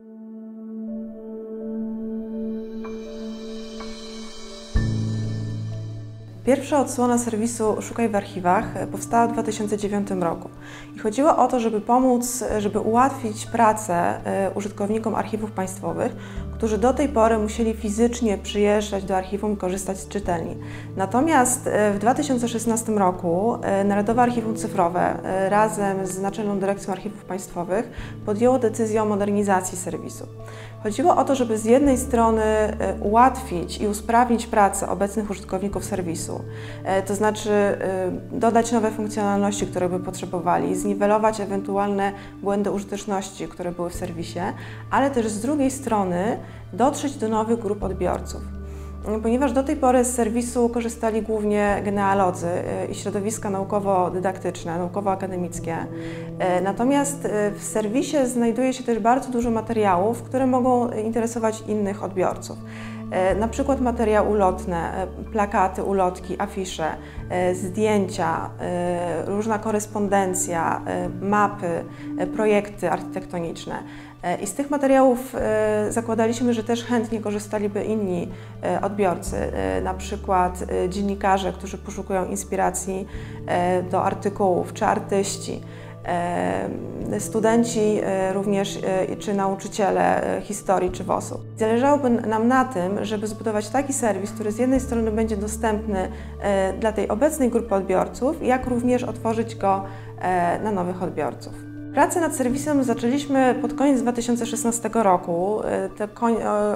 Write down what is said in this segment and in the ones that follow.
you Pierwsza odsłona serwisu Szukaj w archiwach e, powstała w 2009 roku i chodziło o to, żeby pomóc, e, żeby ułatwić pracę e, użytkownikom archiwów państwowych, którzy do tej pory musieli fizycznie przyjeżdżać do archiwum i korzystać z czytelni. Natomiast w 2016 roku Narodowe Archiwum Cyfrowe razem z Naczelną Dyrekcją Archiwów Państwowych podjęło decyzję o modernizacji serwisu. Chodziło o to, żeby z jednej strony ułatwić i usprawnić pracę obecnych użytkowników serwisu, E, to znaczy e, dodać nowe funkcjonalności, które by potrzebowali, zniwelować ewentualne błędy użyteczności, które były w serwisie, ale też z drugiej strony dotrzeć do nowych grup odbiorców ponieważ do tej pory z serwisu korzystali głównie genealodzy e, i środowiska naukowo-dydaktyczne, naukowo-akademickie. Natomiast w serwisie znajduje się też bardzo dużo materiałów, które mogą interesować innych odbiorców. Na przykład materiały ulotne, plakaty, ulotki, afisze, zdjęcia, różna korespondencja, mapy, projekty architektoniczne. I z tych materiałów zakładaliśmy, że też chętnie korzystaliby inni odbiorcy, na przykład dziennikarze, którzy poszukują inspiracji do artykułów, czy artyści studenci e, również e, czy nauczyciele e, historii czy WOS-u. Zależałoby nam na tym, żeby zbudować taki serwis, który z jednej strony będzie dostępny dla tej obecnej grupy odbiorców, jak również otworzyć go na nowych odbiorców. Pracę nad serwisem zaczęliśmy pod koniec 2016 roku. E, te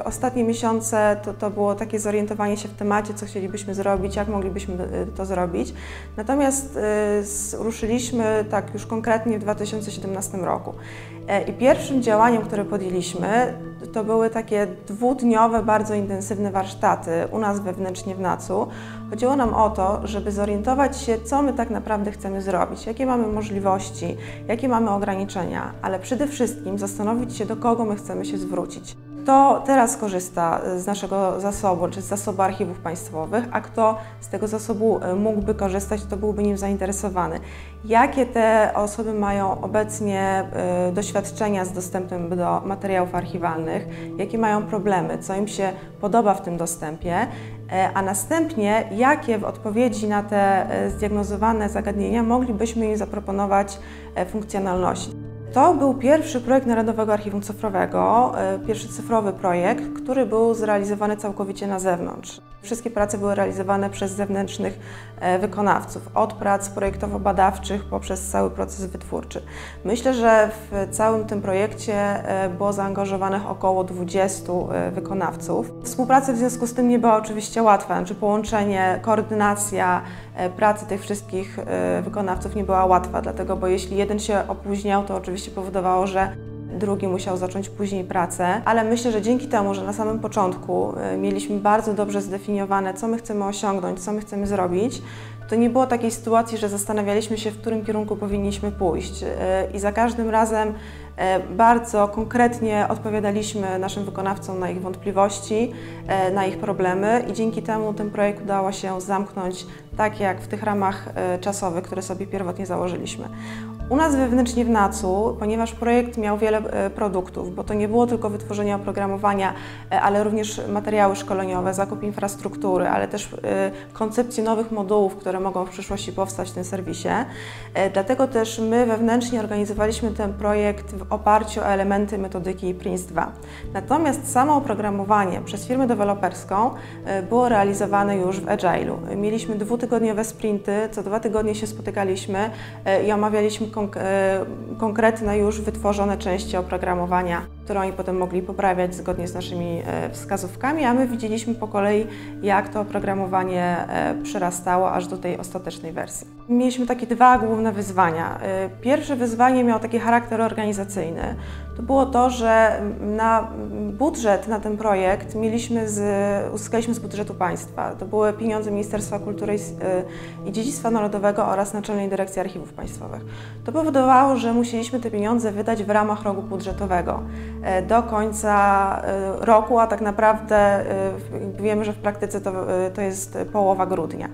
ostatnie miesiące to, to było takie zorientowanie się w temacie, co chcielibyśmy zrobić, jak moglibyśmy e, to zrobić. Natomiast ruszyliśmy tak już konkretnie w 2017 roku. I pierwszym działaniem, które podjęliśmy, to były takie dwudniowe, bardzo intensywne warsztaty u nas wewnętrznie w NACU. Chodziło nam o to, żeby zorientować się, co my tak naprawdę chcemy zrobić, jakie mamy możliwości, jakie mamy ograniczenia, ale przede wszystkim zastanowić się, do kogo my chcemy się zwrócić kto teraz korzysta z naszego zasobu, czy z zasobu archiwów państwowych, a kto z tego zasobu e, mógłby korzystać, to byłby nim zainteresowany. Jakie te osoby mają obecnie e, doświadczenia z dostępem do materiałów archiwalnych, jakie mają problemy, co im się podoba w tym dostępie, e, a następnie jakie w odpowiedzi na te zdiagnozowane zagadnienia moglibyśmy im zaproponować funkcjonalności. To był pierwszy projekt Narodowego Archiwum Cyfrowego, e, pierwszy cyfrowy projekt, który był zrealizowany całkowicie na zewnątrz. Wszystkie prace były realizowane przez zewnętrznych e, wykonawców, od prac projektowo-badawczych poprzez cały proces wytwórczy. Myślę, że w całym tym projekcie e, było zaangażowanych około 20 wykonawców. Współpraca w związku z tym nie była oczywiście łatwa, znaczy połączenie, koordynacja pracy tych wszystkich wykonawców nie była łatwa, dlatego, bo jeśli jeden się opóźniał, to oczywiście oczywiście powodowało, że drugi musiał zacząć później pracę, ale myślę, że dzięki temu, że na samym początku e, mieliśmy bardzo dobrze zdefiniowane, co my chcemy osiągnąć, co my chcemy zrobić, to nie było takiej sytuacji, że zastanawialiśmy się, w którym kierunku powinniśmy pójść. E, I za każdym razem e, bardzo konkretnie odpowiadaliśmy naszym wykonawcom na ich wątpliwości, na ich problemy i dzięki temu ten projekt udało się zamknąć tak, jak w tych ramach czasowych, które sobie pierwotnie założyliśmy. U nas wewnętrznie w NACU, ponieważ projekt miał wiele e, produktów, bo to nie było tylko wytworzenie oprogramowania, e, ale również materiały szkoleniowe, zakup infrastruktury, ale też e, koncepcję nowych modułów, które mogą w przyszłości powstać w tym serwisie. Dlatego też my wewnętrznie organizowaliśmy ten projekt w oparciu o elementy metodyki Prince2. Natomiast samo oprogramowanie przez firmę deweloperską było realizowane już w Agile'u. Mieliśmy dwutygodniowe sprinty, co dwa tygodnie się spotykaliśmy i omawialiśmy konkretne już wytworzone części oprogramowania, które oni potem mogli poprawiać zgodnie z naszymi e, wskazówkami, a my widzieliśmy po kolei, jak to oprogramowanie e, przerastało aż do tej ostatecznej wersji. Mieliśmy takie dwa główne wyzwania. Pierwsze wyzwanie miało taki charakter organizacyjny. To było to, że na budżet na ten projekt mieliśmy z, uzyskaliśmy z budżetu państwa. To były pieniądze Ministerstwa Kultury i Dziedzictwa Narodowego oraz Naczelnej Dyrekcji Archiwów Państwowych. To powodowało, że musieliśmy te pieniądze wydać w ramach rogu budżetowego e, do końca roku, a tak naprawdę wiemy, że w praktyce to, to jest połowa grudnia.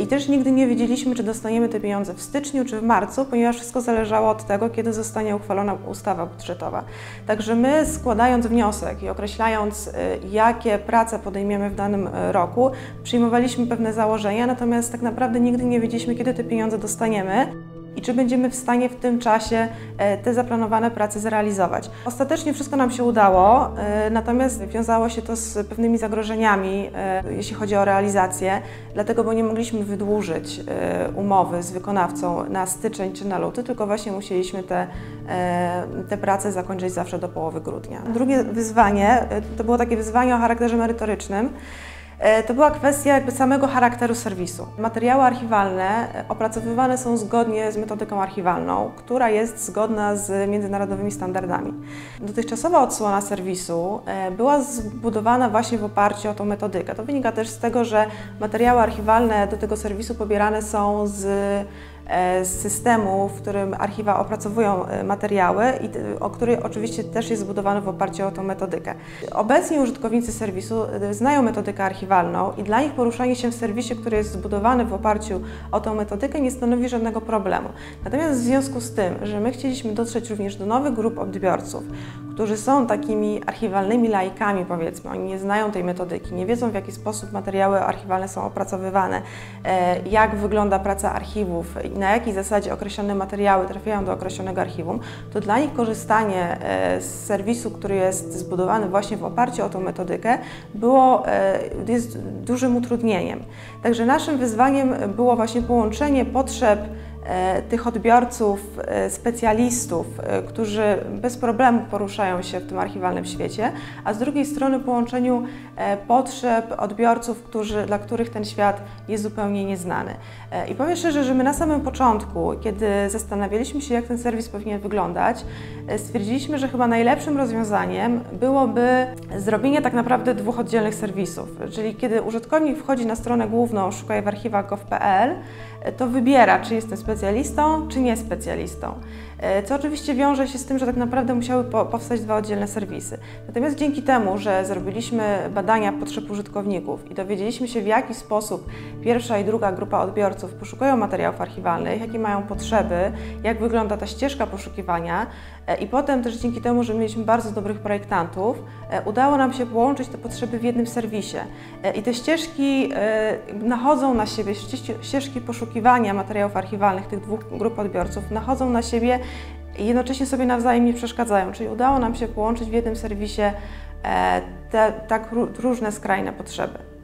I też nigdy nie wiedzieliśmy, czy dostaniemy dostaniemy te pieniądze w styczniu czy w marcu, ponieważ wszystko zależało od tego, kiedy zostanie uchwalona ustawa budżetowa. Także my składając wniosek i określając, y, jakie prace podejmiemy w danym y, roku, przyjmowaliśmy pewne założenia, natomiast tak naprawdę nigdy nie wiedzieliśmy, kiedy te pieniądze dostaniemy i czy będziemy w stanie w tym czasie e, te zaplanowane prace zrealizować. Ostatecznie wszystko nam się udało, e, natomiast wiązało się to z pewnymi zagrożeniami, e, jeśli chodzi o realizację, dlatego bo nie mogliśmy wydłużyć umowy z wykonawcą na styczeń czy na luty, tylko właśnie musieliśmy te, te prace zakończyć zawsze do połowy grudnia. Drugie wyzwanie to było takie wyzwanie o charakterze merytorycznym. E, to była kwestia jakby samego charakteru serwisu. Materiały archiwalne e, opracowywane są zgodnie z metodyką archiwalną, która jest zgodna z międzynarodowymi standardami. Dotychczasowa odsłona serwisu e, była zbudowana właśnie w oparciu o tą metodykę. To wynika też z tego, że materiały archiwalne do tego serwisu pobierane są z z systemu, w którym archiwa opracowują e, materiały i o który oczywiście też jest zbudowany w oparciu o tą metodykę. Obecni użytkownicy serwisu e, znają metodykę archiwalną i dla nich poruszanie się w serwisie, który jest zbudowany w oparciu o tą metodykę nie stanowi żadnego problemu. Natomiast w związku z tym, że my chcieliśmy dotrzeć również do nowych grup odbiorców, którzy są takimi archiwalnymi laikami, powiedzmy, oni nie znają tej metodyki, nie wiedzą w jaki sposób materiały archiwalne są opracowywane, jak wygląda praca archiwów, na jakiej zasadzie określone materiały trafiają do określonego archiwum, to dla nich korzystanie e, z serwisu, który jest zbudowany właśnie w oparciu o tą metodykę, było, e, jest dużym utrudnieniem. Także naszym wyzwaniem było właśnie połączenie potrzeb tych odbiorców, e, specjalistów, e, którzy bez problemu poruszają się w tym archiwalnym świecie, a z drugiej strony połączeniu potrzeb odbiorców, którzy, dla których ten świat jest zupełnie nieznany. I powiem szczerze, że my na samym początku, kiedy zastanawialiśmy się, jak ten serwis powinien wyglądać, stwierdziliśmy, że chyba najlepszym rozwiązaniem byłoby zrobienie tak naprawdę dwóch oddzielnych serwisów. Czyli kiedy użytkownik wchodzi na stronę główną szukaj w archiwach gov.pl, to wybiera, czy jestem specjalistą, czy nie specjalistą. E, co oczywiście wiąże się z tym, że tak naprawdę musiały powstać dwa oddzielne serwisy. Natomiast dzięki temu, że zrobiliśmy badania potrzeb użytkowników i dowiedzieliśmy się, w jaki sposób pierwsza i druga grupa odbiorców poszukują materiałów archiwalnych, jakie mają potrzeby, jak wygląda ta ścieżka poszukiwania, e, i potem też dzięki temu, że mieliśmy bardzo dobrych projektantów, e, udało nam się połączyć te potrzeby w jednym serwisie. I te ścieżki nachodzą na siebie, ścieżki poszukiwania materiałów archiwalnych tych dwóch grup odbiorców nachodzą na siebie jednocześnie sobie nawzajem nie przeszkadzają. Czyli udało nam się połączyć w jednym serwisie e, te tak różne skrajne potrzeby.